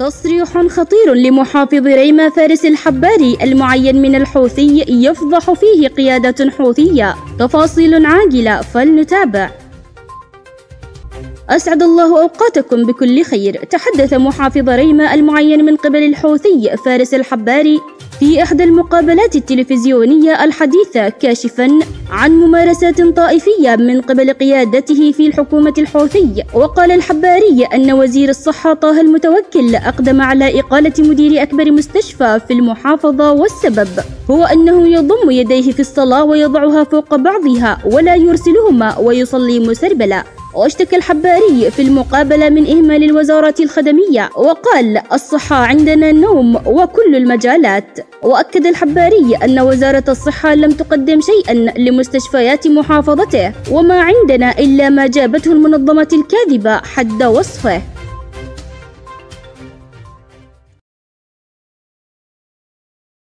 تصريح خطير لمحافظ ريما فارس الحباري المعين من الحوثي يفضح فيه قيادة حوثية. تفاصيل عاجلة فلنتابع. أسعد الله أوقاتكم بكل خير. تحدث محافظ ريما المعين من قبل الحوثي فارس الحباري في إحدى المقابلات التلفزيونية الحديثة كاشفا عن ممارسات طائفية من قبل قيادته في الحكومة الحوثي. وقال الحباري أن وزير الصحة طه المتوكل أقدم على إقالة مدير أكبر مستشفى في المحافظة والسبب. هو أنه يضم يديه في الصلاة ويضعها فوق بعضها ولا يرسلهما ويصلي مسربلا. واشتكى الحباري في المقابلة من إهمال الوزارات الخدمية وقال الصحة عندنا نوم وكل المجالات. وأكد الحباري أن وزارة الصحة لم تقدم شيئا لمستشفيات محافظته وما عندنا إلا ما جابته المنظمة الكاذبة حد وصفه.